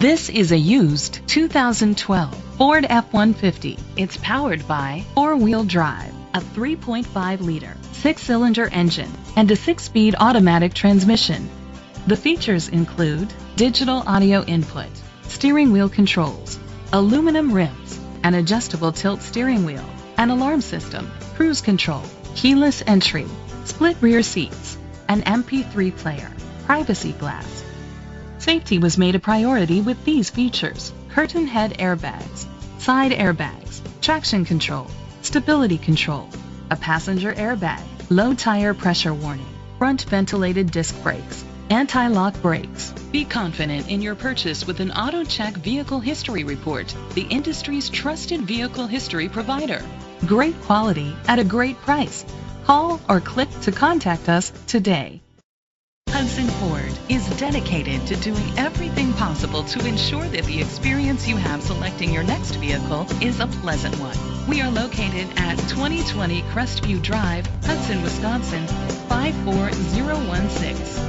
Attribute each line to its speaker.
Speaker 1: This is a used 2012 Ford F-150. It's powered by four-wheel drive, a 3.5-liter six-cylinder engine, and a six-speed automatic transmission. The features include digital audio input, steering wheel controls, aluminum rims, an adjustable tilt steering wheel, an alarm system, cruise control, keyless entry, split rear seats, an MP3 player, privacy glass. Safety was made a priority with these features. Curtain head airbags, side airbags, traction control, stability control, a passenger airbag, low tire pressure warning, front ventilated disc brakes, anti-lock brakes. Be confident in your purchase with an AutoCheck Vehicle History Report, the industry's trusted vehicle history provider. Great quality at a great price. Call or click to contact us today. Hudson Ford is dedicated to doing everything possible to ensure that the experience you have selecting your next vehicle is a pleasant one. We are located at 2020 Crestview Drive, Hudson, Wisconsin 54016.